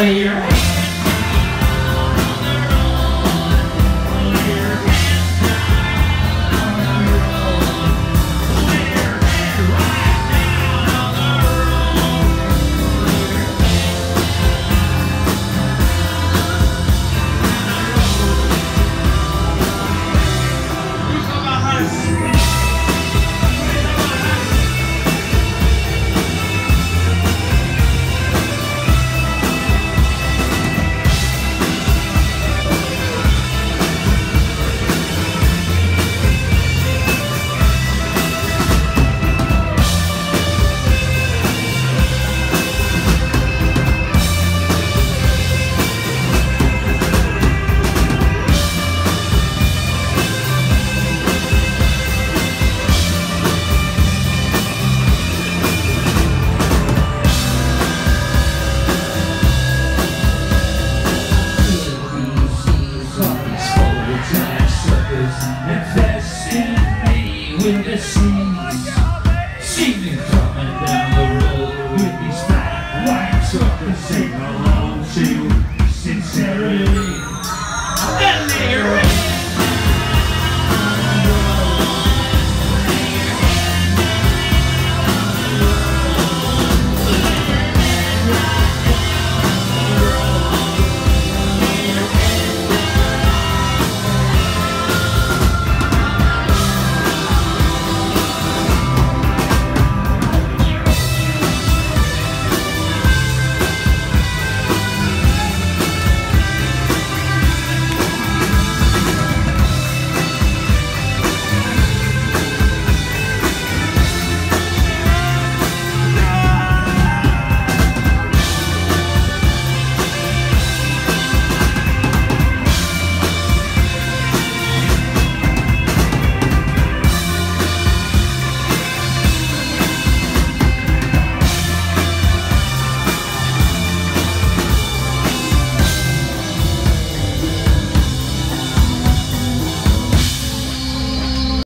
Here. evening.